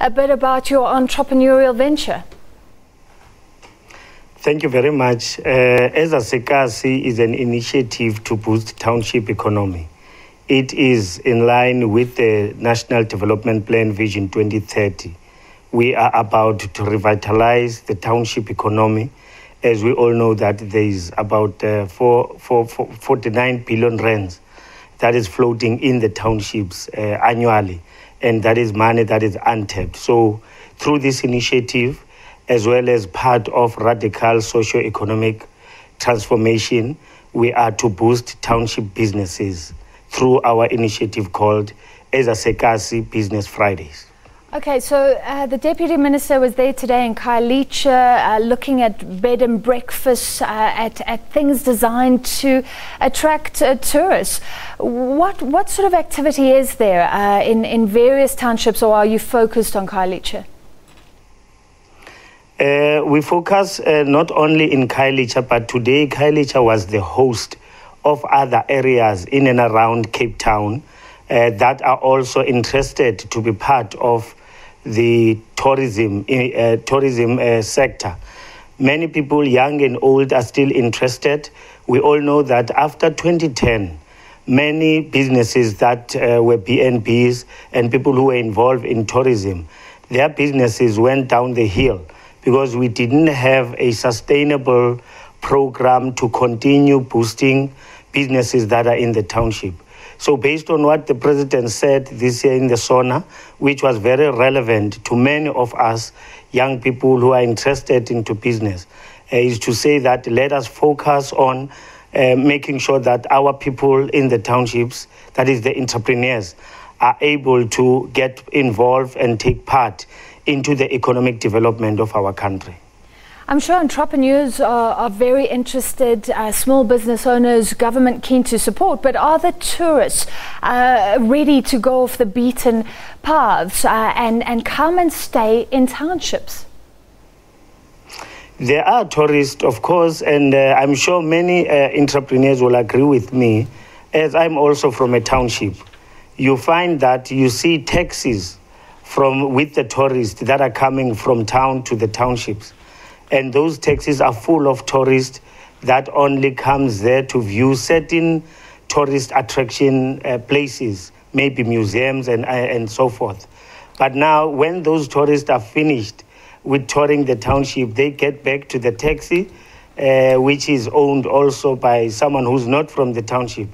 a bit about your entrepreneurial venture. Thank you very much. Uh, Sekasi is an initiative to boost township economy. It is in line with the National Development Plan Vision 2030. We are about to revitalize the township economy. As we all know that there is about uh, four, four, four, 49 billion rands that is floating in the townships uh, annually, and that is money that is untapped. So through this initiative, as well as part of radical socio-economic transformation, we are to boost township businesses through our initiative called Ezase Kasi Business Fridays. Okay, so uh, the Deputy Minister was there today in Khayelitsha uh, looking at bed and breakfast, uh, at, at things designed to attract uh, tourists. What, what sort of activity is there uh, in, in various townships, or are you focused on Khayelitsha? Uh, we focus not only in Khayelitsha, but today Khayelitsha was the host of other areas in and around Cape Town that are also interested to be part of the tourism uh, tourism uh, sector. Many people, young and old, are still interested. We all know that after 2010, many businesses that uh, were BNBs and people who were involved in tourism, their businesses went down the hill because we didn't have a sustainable program to continue boosting businesses that are in the township. So, based on what the president said this year in the SONA, which was very relevant to many of us young people who are interested into business, uh, is to say that let us focus on uh, making sure that our people in the townships, that is the entrepreneurs, are able to get involved and take part into the economic development of our country. I'm sure entrepreneurs are, are very interested, uh, small business owners, government keen to support, but are the tourists uh, ready to go off the beaten paths uh, and, and come and stay in townships? There are tourists, of course, and uh, I'm sure many uh, entrepreneurs will agree with me, as I'm also from a township. You find that you see taxis from with the tourists that are coming from town to the townships and those taxis are full of tourists that only comes there to view certain tourist attraction uh, places, maybe museums and, uh, and so forth. But now, when those tourists are finished with touring the township, they get back to the taxi, uh, which is owned also by someone who's not from the township.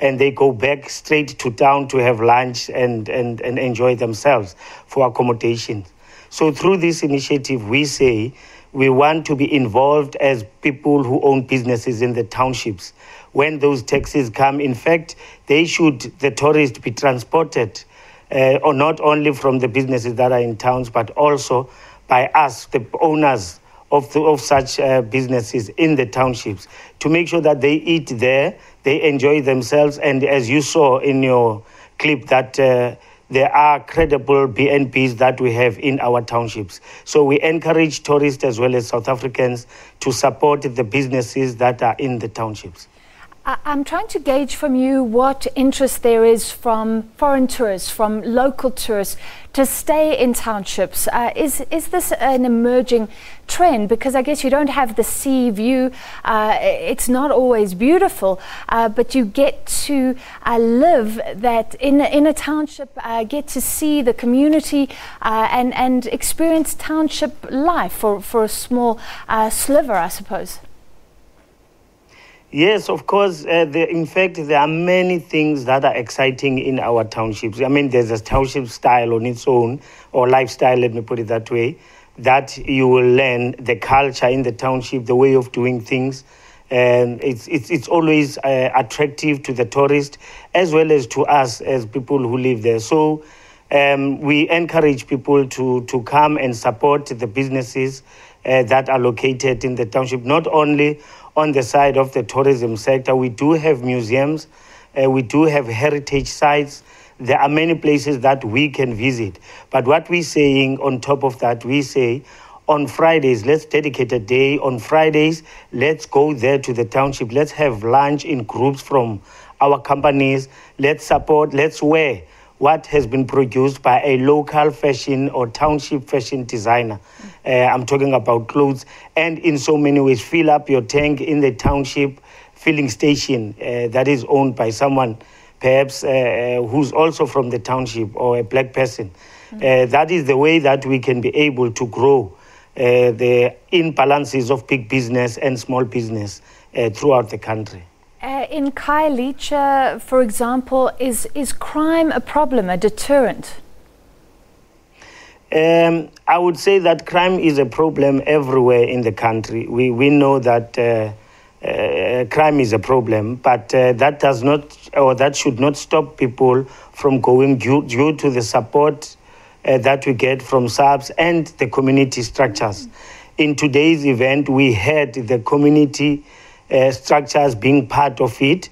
And they go back straight to town to have lunch and, and, and enjoy themselves for accommodation. So, through this initiative, we say we want to be involved as people who own businesses in the townships. When those taxis come, in fact, they should, the tourists, be transported, uh, or not only from the businesses that are in towns, but also by us, the owners of, the, of such uh, businesses in the townships, to make sure that they eat there, they enjoy themselves, and as you saw in your clip, that uh, there are credible BNBs that we have in our townships. So we encourage tourists as well as South Africans to support the businesses that are in the townships. I'm trying to gauge from you what interest there is from foreign tourists, from local tourists, to stay in townships. Uh, is is this an emerging trend? Because I guess you don't have the sea view. Uh, it's not always beautiful, uh, but you get to uh, live that in in a township, uh, get to see the community uh, and and experience township life for for a small sliver, I suppose. Yes, of course. Uh, the, in fact, there are many things that are exciting in our townships. I mean, there's a township style on its own, or lifestyle, let me put it that way, that you will learn the culture in the township, the way of doing things. And it's, it's, it's always uh, attractive to the tourist as well as to us as people who live there. So um, we encourage people to, to come and support the businesses uh, that are located in the township, not only on the side of the tourism sector. We do have museums, uh, we do have heritage sites. There are many places that we can visit. But what we're saying on top of that, we say on Fridays, let's dedicate a day. On Fridays, let's go there to the township. Let's have lunch in groups from our companies. Let's support, let's wear what has been produced by a local fashion or township fashion designer. Uh, I'm talking about clothes, and in so many ways, fill up your tank in the township filling station uh, that is owned by someone, perhaps uh, uh who's also from the township or a black person. Mm-hmm. that is the way that we can be able to grow uh, the imbalances of big business and small business throughout the country. Uh, in Khayelitsha, for example, is, is crime a problem, a deterrent? Um, I would say that crime is a problem everywhere in the country. We, we know that uh, uh, crime is a problem, but uh, that does not, or that should not stop people from going due, due to the support uh, that we get from SAPS and the community structures. In today's event, we had the community uh, structures being part of it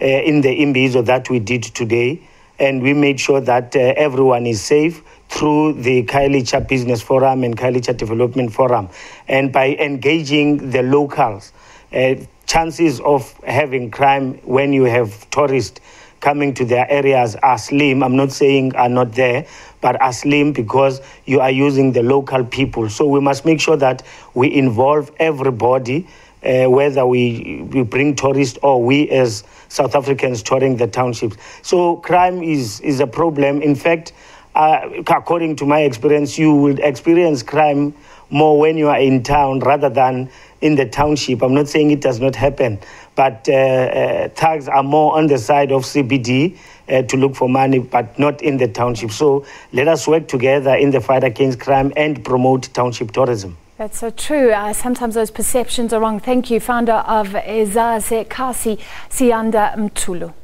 uh, in the Imbizo that we did today. And we made sure that uh, everyone is safe through the Khayelitsha Business Forum and Khayelitsha Development Forum. And by engaging the locals, uh, chances of having crime when you have tourists coming to their areas are slim. I'm not saying are not there, but are slim because you are using the local people. So we must make sure that we involve everybody uh, whether we, we bring tourists or we as South Africans touring the townships. So crime is, is a problem. In fact, uh, according to my experience, you will experience crime more when you are in town rather than in the township. I'm not saying it does not happen, but uh, uh, thugs are more on the side of CBD uh, to look for money, but not in the township. So let us work together in the fight against crime and promote township tourism. That's so true. Uh, sometimes those perceptions are wrong. Thank you, founder of Ezase Kasi Siyanda Mtulu.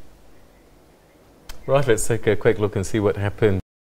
Right, let's take a quick look and see what happened.